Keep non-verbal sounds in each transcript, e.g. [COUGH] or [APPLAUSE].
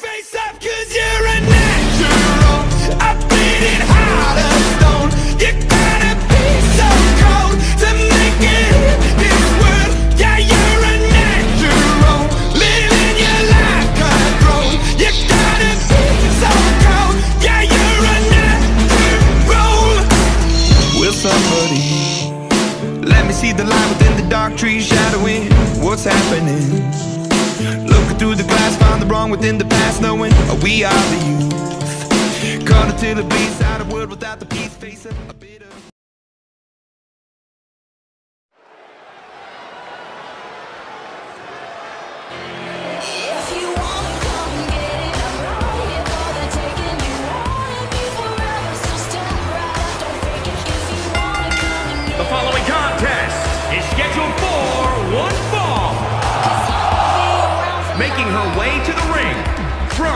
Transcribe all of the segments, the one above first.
Face up, cause you're a natural. Stone. You gotta be so cold to make it this world. Yeah, you're a natural. Living your life. You gotta be so cold. Yeah, you're a natural. Will somebody let me see the light within the dark trees shadowing what's happening? Looking through the wrong within the past, knowing we are the youth. Caught until it bleeds out a world without the peace, facing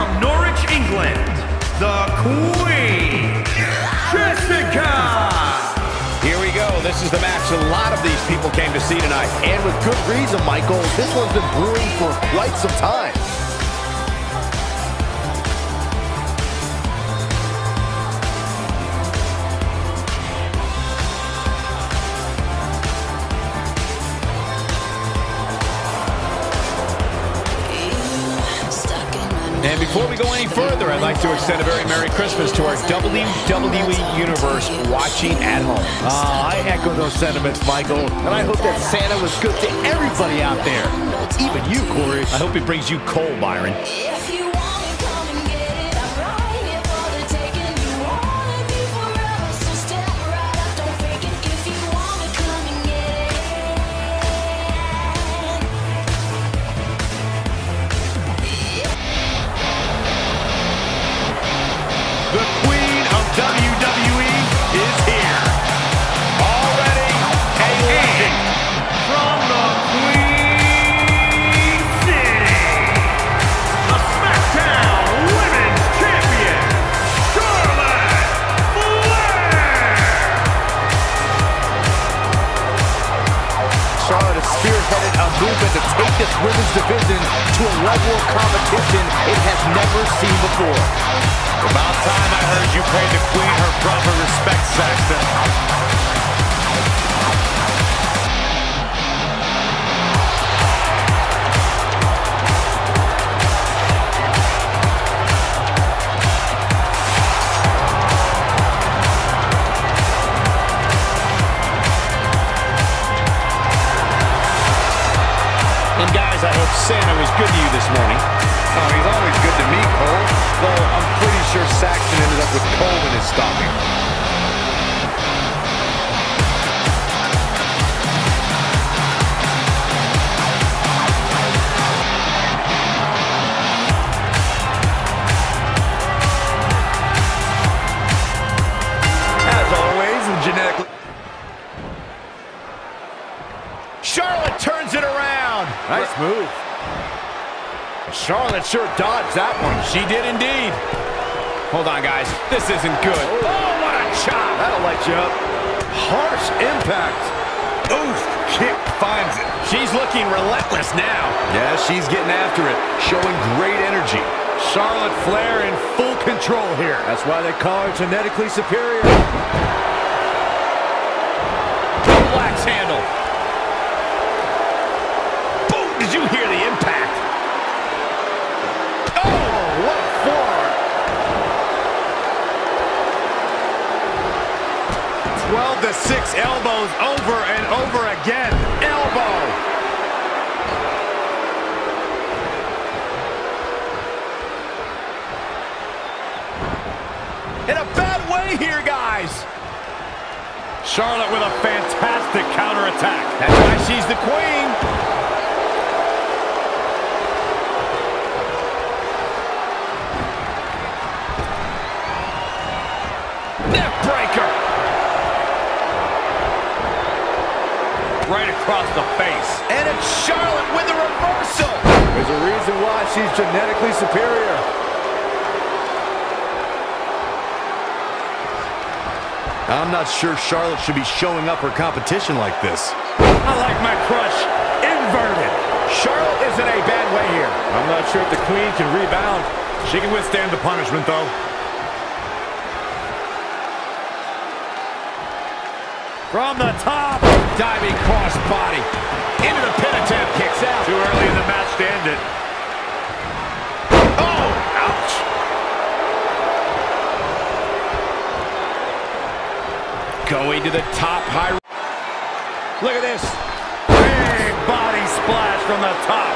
from Norwich, England, the Queen, Jessica. Here we go. This is the match a lot of these people came to see tonight. And with good reason, Michael. This one's been brewing for quite some time. Before we go any further, I'd like to extend a very Merry Christmas to our WWE Universe watching at home. Ah, I echo those sentiments, Michael. And I hope that Santa was good to everybody out there. Even you, Corey. I hope he brings you coal, Byron. A movement to take this women's division to a level of competition it has never seen before. About time I heard you pay the Queen her proper respect, Saxton. Good to you this morning. Oh, he's always good to me, Cole. Though I'm pretty sure Saxton ended up with coal in his stocking. Charlotte sure dodged that one. She did indeed. Hold on, guys. This isn't good. Oh, oh what a chop. That'll light you up. Harsh impact. Oof. Kick finds it. She's looking relentless now. Yeah, she's getting after it, showing great energy. Charlotte Flair in full control here. That's why they call her genetically superior. Elbows over and over again. Elbow. In a bad way here, guys. Charlotte with a fantastic counterattack. That's why she's the queen. Across the face. And it's Charlotte with the reversal. There's a reason why she's genetically superior. I'm not sure Charlotte should be showing up her competition like this. I like my crush inverted. Charlotte is in a bad way here. I'm not sure if the queen can rebound. She can withstand the punishment, though. From the top. Diving cross body. Into the pin attempt. Kicks out. Too early in the match to end it. Oh! Ouch! Going to the top high. Look at this. Big body splash from the top.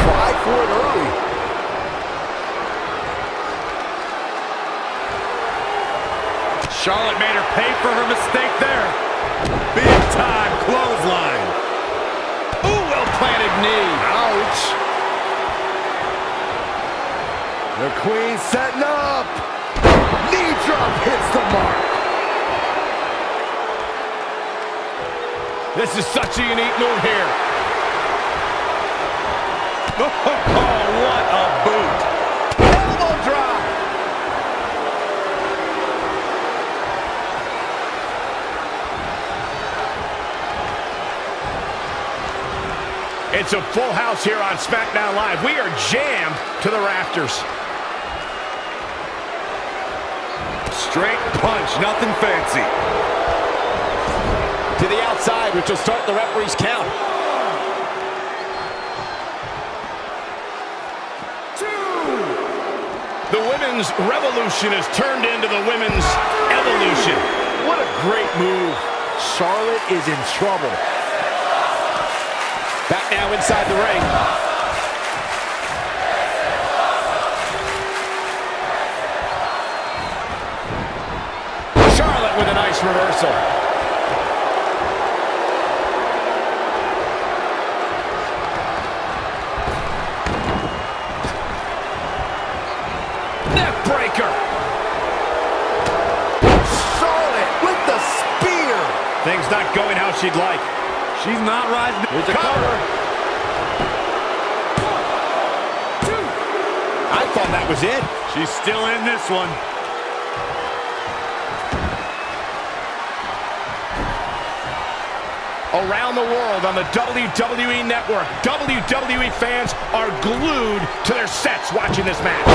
Try for it early. Charlotte made her pay for her mistake there. Big time clothesline. Ooh, well planted knee. Ouch. The queen setting up. Knee drop hits the mark. This is such a unique move here. [LAUGHS] Oh, It's a full house here on SmackDown Live. We are jammed to the rafters. Straight punch, nothing fancy. To the outside, which will start the referee's count. Two. The women's revolution has turned into the women's evolution. What a great move. Charlotte is in trouble. Back now inside the ring. Charlotte with a nice reversal. Charlotte with the spear. Things not going how she'd like. She's not rising. Here's a cover. I thought that was it. She's still in this one. around the world on the WWE Network. WWE fans are glued to their sets watching this match.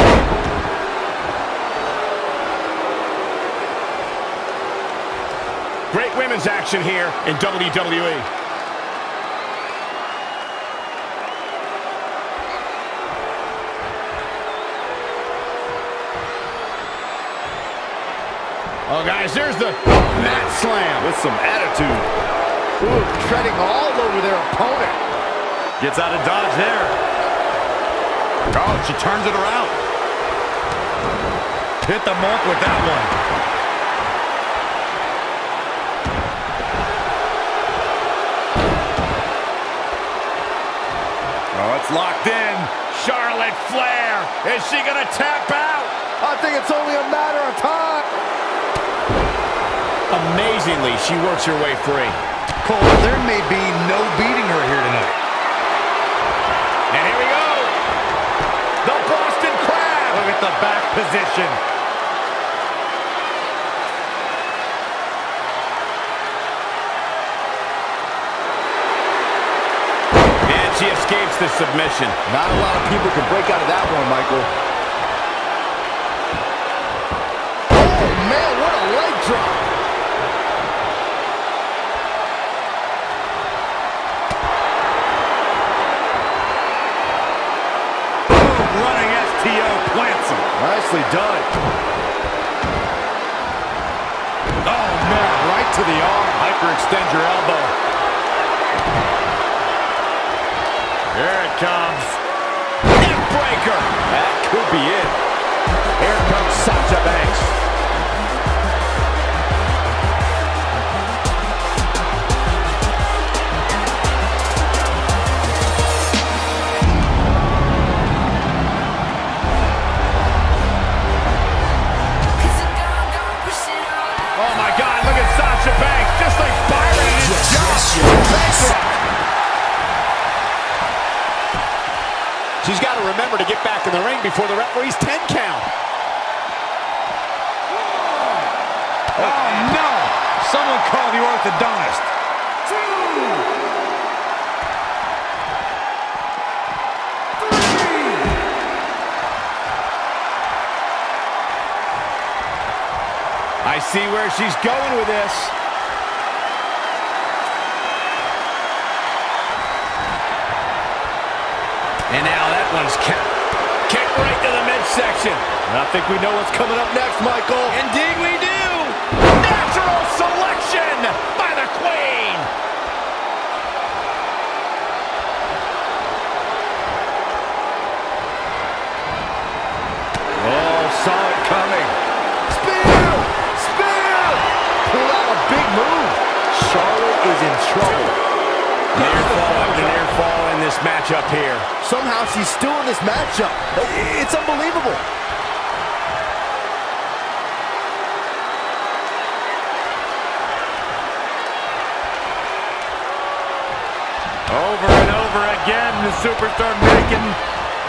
Great women's action here in. WWE. Oh, guys, there's the mat slam. With some attitude. Ooh, treading all over their opponent. Gets out of dodge there. Oh, she turns it around. Hit the mark with that one. Oh, it's locked in. Charlotte Flair. Is she going to tap out? I think it's only a matter of time. Amazingly, she works her way free. Cole, there may be no beating her here tonight. And here we go. The Boston Crab. Look at the back position. And she escapes the submission. Not a lot of people can break out of that one, Michael. Oh, man, what a leg drop. Nicely done. Oh, man, right to the arm. Hyperextend your elbow. Here it comes. Neck breaker. That could be it. Here comes Sasha Banks. remember to get back in the ring before the referee's 10 count. Oh, no! Someone called the orthodontist. Two! I see where she's going with this. Now that. Kick right to the midsection. I think we know what's coming up next, Michael. Indeed we do. Natural selection by the Queen. Oh, saw it coming. Spear! Spear! Pulled out a big move. Charlotte is in trouble. Near fall after near fall in this matchup here. Somehow she's still in this matchup. It's unbelievable. Over and over again, the superstar making...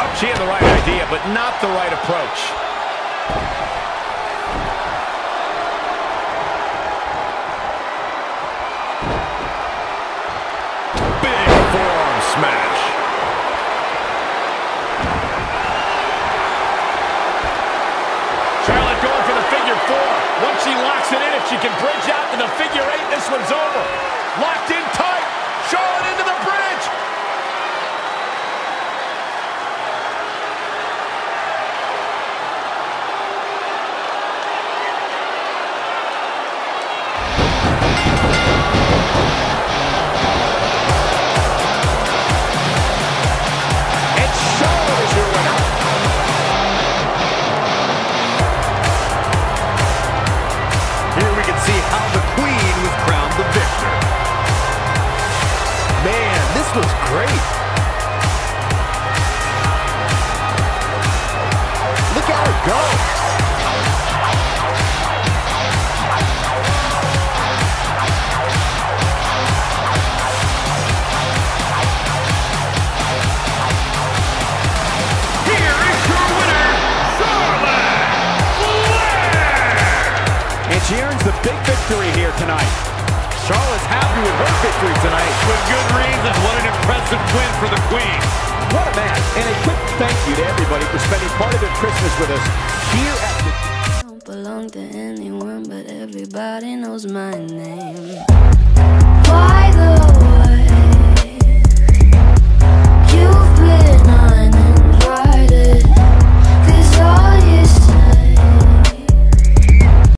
Oh, she had the right idea, but not the right approach. If she can bridge out to the figure eight, this one's over. Locked in this was great. Look at her go. Here is your winner, Charlotte Flair! And she earns the big victory here tonight. Charlotte's happy with her victory tonight. With good reason, for spending part of their Christmas with us here at the... don't belong to anyone, but everybody knows my name.